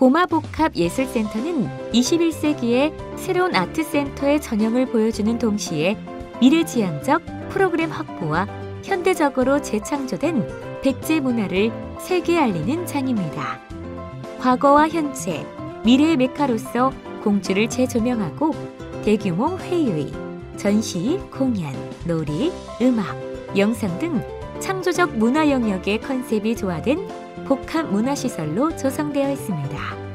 고마복합예술센터는 21세기의 새로운 아트센터의 전형을 보여주는 동시에 미래지향적 프로그램 확보와 현대적으로 재창조된 백제 문화를 세계에 알리는 장입니다. 과거와 현재, 미래의 메카로서 공주를 재조명하고 대규모 회의, 전시, 공연, 놀이, 음악, 영상 등 창조적 문화 영역의 컨셉이 조화된 복합 문화시설로 조성되어 있습니다.